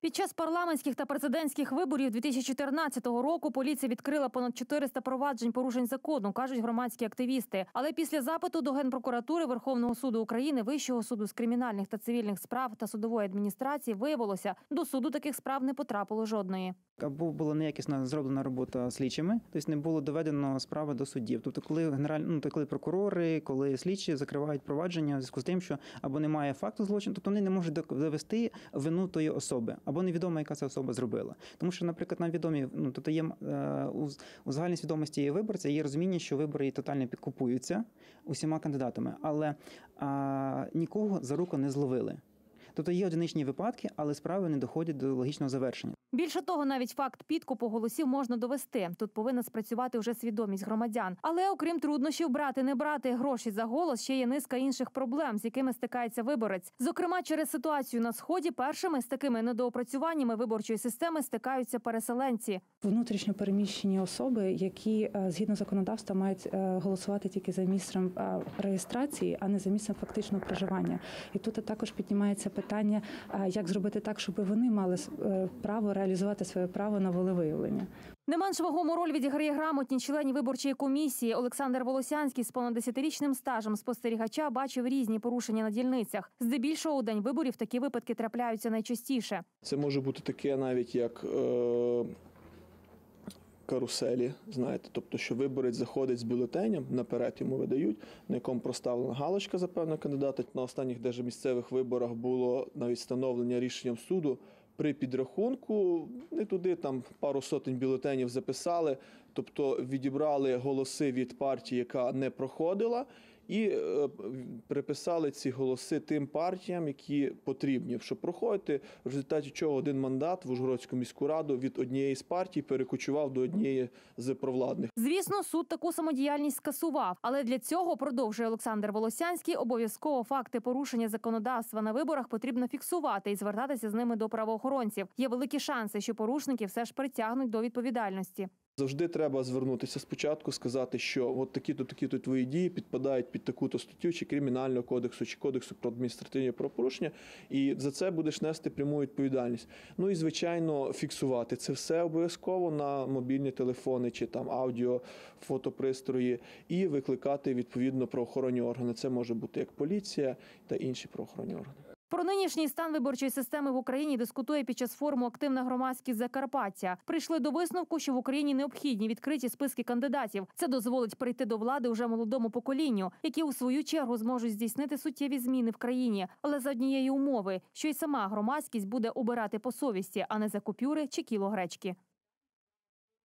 Під час парламентських та президентських виборів 2014 року поліція відкрила понад 400 проваджень порушень закону, кажуть громадські активісти. Але після запиту до генпрокуратури Верховного суду України, Вищого суду з кримінальних та цивільних справ та судової адміністрації виявилося, до суду таких справ не потрапило жодної. Або була неякісна зроблена робота слідчими, тобто не було доведено справи до суддів. Тобто, коли генераль... ну, коли прокурори, коли слідчі закривають провадження в зв'язку з тим, що або немає факту злочину, тобто вони не можуть довести вину тої особи, або невідомо, яка ця особа зробила. Тому що, наприклад, нам відомі, ну тобто є е, у, загальній свідомості є виборця, є розуміння, що вибори тотально підкупуються усіма кандидатами, але а, нікого за руку не зловили. Тобто є одиничні випадки, але справи не доходять до логічного завершення. Більше того, навіть факт підкупу голосів можна довести. Тут повинна спрацювати вже свідомість громадян. Але окрім труднощів брати, не брати гроші за голос, ще є низка інших проблем, з якими стикається виборець. Зокрема, через ситуацію на сході першими з такими недоопрацюваннями виборчої системи стикаються переселенці. Внутрішньо переміщені особи, які е, згідно законодавства мають е, голосувати тільки за місцем е, реєстрації, а не за місцем фактичного проживання. І тут також піднімається питання, як зробити так, щоб вони мали право реалізувати своє право на волевиявлення. Не менш вагому роль відіграє грамотні члені виборчої комісії. Олександр Волосянський з понад десятирічним стажем спостерігача бачив різні порушення на дільницях. Здебільшого у день виборів такі випадки трапляються найчастіше. Це може бути таке, навіть як. Е- Каруселі, знаєте, тобто, що виборець заходить з бюлетенем, наперед йому видають, на якому проставлена галочка за певного кандидата. На останніх даже місцевих виборах було навіть встановлення рішенням суду при підрахунку. Не туди там пару сотень бюлетенів записали, тобто відібрали голоси від партії, яка не проходила, і е, приписали ці голоси тим партіям, які потрібні, щоб проходити, в результаті чого один мандат в Ужгородську міську раду від однієї з партій перекочував до однієї з провладних. Звісно, суд таку самодіяльність скасував, але для цього продовжує Олександр Волосянський. Обов'язково факти порушення законодавства на виборах потрібно фіксувати і звертатися з ними до правоохоронців. Є великі шанси, що порушники все ж притягнуть до відповідальності. Завжди треба звернутися спочатку, сказати, що от такі-то такі-то твої дії підпадають під таку-то статтю, чи кримінального кодексу, чи кодексу про адміністративні правопорушення, і за це будеш нести пряму відповідальність. Ну і звичайно, фіксувати це все обов'язково на мобільні телефони чи там аудіо, фотопристрої, і викликати відповідно правоохоронні органи. Це може бути як поліція та інші правоохоронні органи. Про нинішній стан виборчої системи в Україні дискутує під час форуму активна громадськість Закарпаття. Прийшли до висновку, що в Україні необхідні відкриті списки кандидатів. Це дозволить прийти до влади уже молодому поколінню, які у свою чергу зможуть здійснити суттєві зміни в країні, але за однієї умови, що й сама громадськість буде обирати по совісті, а не за купюри чи кіло гречки.